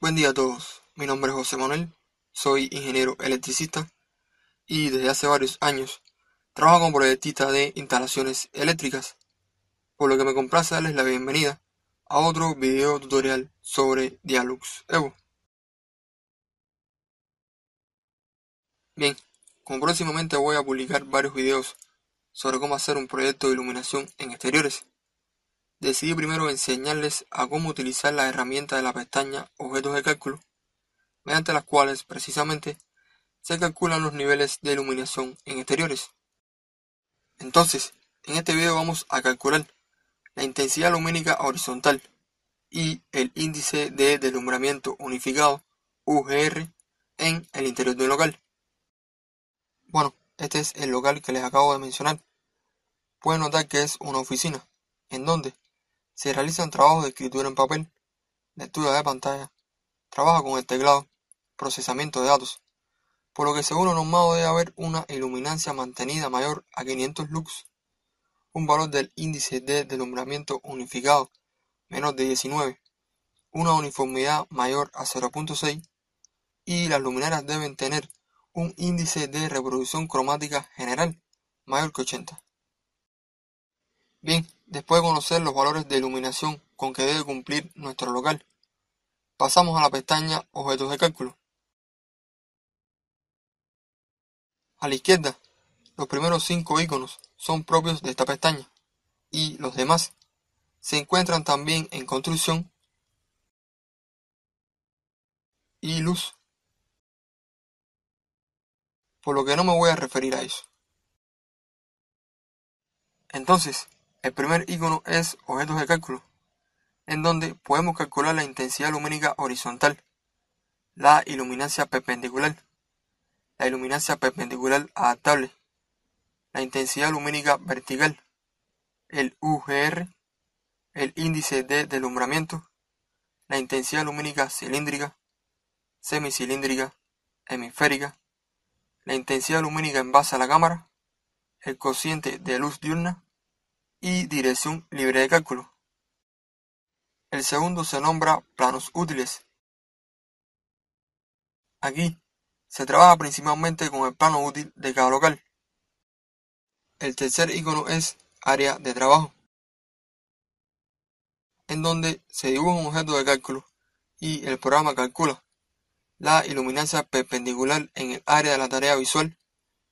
Buen día a todos, mi nombre es José Manuel, soy ingeniero electricista y desde hace varios años trabajo como proyectista de instalaciones eléctricas, por lo que me complace darles la bienvenida a otro video tutorial sobre Dialux Evo. Bien, como próximamente voy a publicar varios videos sobre cómo hacer un proyecto de iluminación en exteriores, decidí primero enseñarles a cómo utilizar la herramienta de la pestaña Objetos de cálculo, mediante las cuales precisamente se calculan los niveles de iluminación en exteriores. Entonces, en este video vamos a calcular la intensidad lumínica horizontal y el índice de deslumbramiento unificado UGR en el interior de un local. Bueno, este es el local que les acabo de mencionar. Pueden notar que es una oficina, en donde se realizan trabajos de escritura en papel, lectura de pantalla, trabajo con el teclado, procesamiento de datos, por lo que según lo normado debe haber una iluminancia mantenida mayor a 500 lux, un valor del índice de deslumbramiento unificado menor de 19, una uniformidad mayor a 0.6 y las luminarias deben tener un índice de reproducción cromática general mayor que 80. Bien, después de conocer los valores de iluminación con que debe cumplir nuestro local, pasamos a la pestaña Objetos de cálculo. A la izquierda, los primeros cinco iconos son propios de esta pestaña y los demás se encuentran también en construcción y luz, por lo que no me voy a referir a eso. Entonces, el primer icono es objetos de cálculo, en donde podemos calcular la intensidad lumínica horizontal, la iluminancia perpendicular, la iluminancia perpendicular adaptable, la intensidad lumínica vertical, el UGR, el índice de deslumbramiento, la intensidad lumínica cilíndrica, semicilíndrica, hemisférica, la intensidad lumínica en base a la cámara, el cociente de luz diurna y dirección libre de cálculo. El segundo se nombra planos útiles. Aquí se trabaja principalmente con el plano útil de cada local. El tercer icono es área de trabajo, en donde se dibuja un objeto de cálculo y el programa calcula la iluminancia perpendicular en el área de la tarea visual,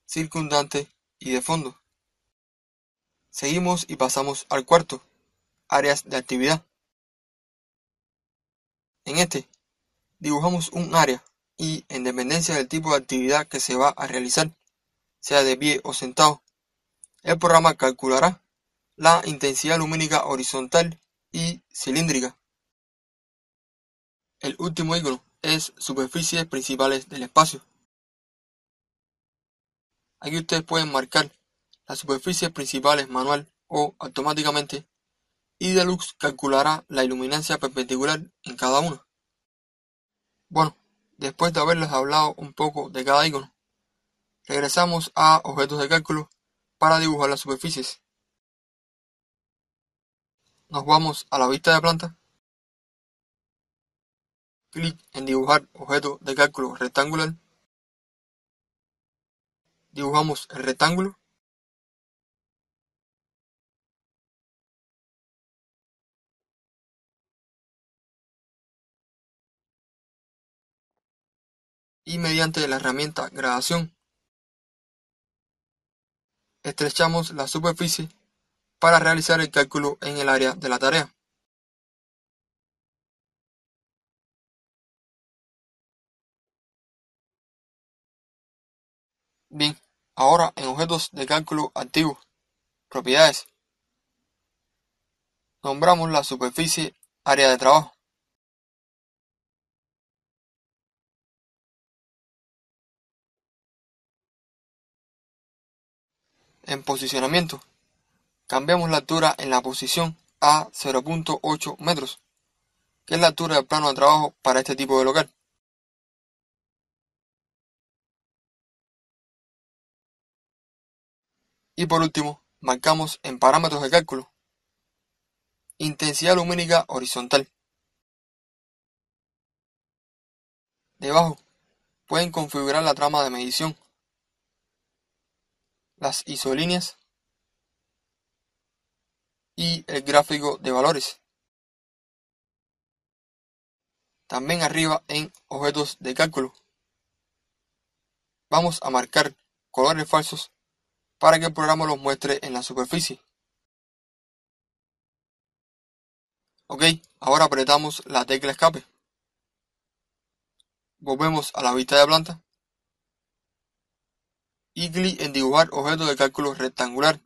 circundante y de fondo. Seguimos y pasamos al cuarto, áreas de actividad. En este, dibujamos un área y, en dependencia del tipo de actividad que se va a realizar, sea de pie o sentado, el programa calculará la intensidad lumínica horizontal y cilíndrica. El último icono es superficies principales del espacio. Aquí ustedes pueden marcar las superficies principales manual o automáticamente y Deluxe calculará la iluminancia perpendicular en cada una. Bueno, después de haberles hablado un poco de cada icono, regresamos a objetos de cálculo para dibujar las superficies. Nos vamos a la vista de planta. Clic en dibujar objeto de cálculo rectangular. Dibujamos el rectángulo. Y mediante la herramienta gradación estrechamos la superficie para realizar el cálculo en el área de la tarea. Bien, ahora en objetos de cálculo activos, propiedades, nombramos la superficie área de trabajo. En posicionamiento, cambiamos la altura en la posición a 0.8 metros, que es la altura del plano de trabajo para este tipo de local. Y por último, marcamos en parámetros de cálculo intensidad lumínica horizontal. Debajo pueden configurar la trama de medición, las isolíneas y el gráfico de valores. También arriba en objetos de cálculo. Vamos a marcar colores falsos para que el programa los muestre en la superficie. Ok, ahora apretamos la tecla escape. Volvemos a la vista de planta y clic en dibujar objeto de cálculo rectangular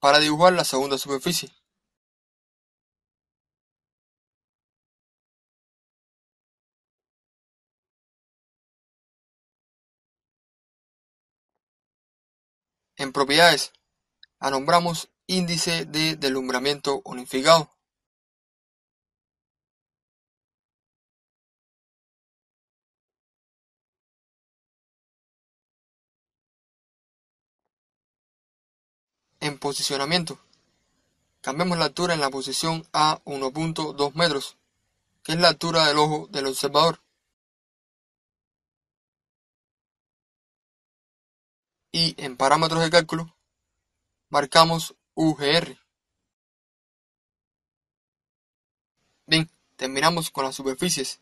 para dibujar la segunda superficie. En propiedades, anombramos índice de deslumbramiento unificado. En posicionamiento, cambiemos la altura en la posición a 1.2 metros, que es la altura del ojo del observador. Y en parámetros de cálculo, marcamos UGR. Bien, terminamos con las superficies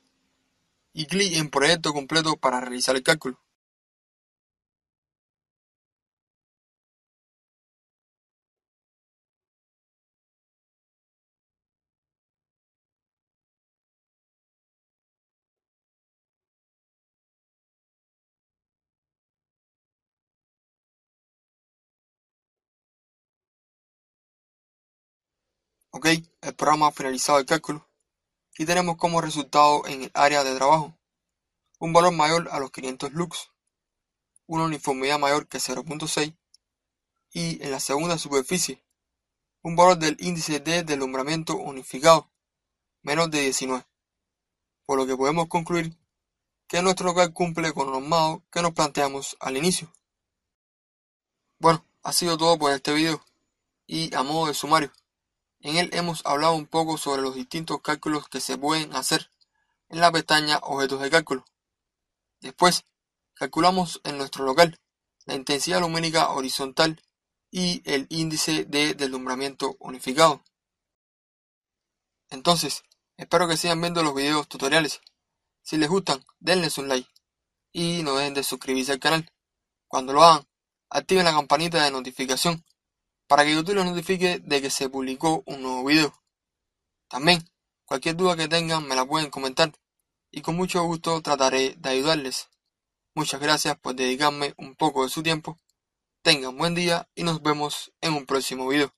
y clic en proyecto completo para realizar el cálculo. Ok, el programa ha finalizado el cálculo y tenemos como resultado en el área de trabajo un valor mayor a los 500 lux, una uniformidad mayor que 0.6 y en la segunda superficie un valor del índice de deslumbramiento unificado menos de 19, por lo que podemos concluir que nuestro local cumple con los normados que nos planteamos al inicio. Bueno, ha sido todo por este video y a modo de sumario, en él hemos hablado un poco sobre los distintos cálculos que se pueden hacer en la pestaña Objetos de cálculo. Después, calculamos en nuestro local la intensidad lumínica horizontal y el índice de deslumbramiento unificado. Entonces, espero que sigan viendo los videos tutoriales. Si les gustan, denles un like y no dejen de suscribirse al canal. Cuando lo hagan, activen la campanita de notificación para que YouTube les notifique de que se publicó un nuevo video. También, cualquier duda que tengan me la pueden comentar y con mucho gusto trataré de ayudarles. Muchas gracias por dedicarme un poco de su tiempo. Tengan buen día y nos vemos en un próximo video.